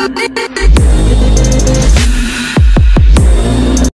Thank you.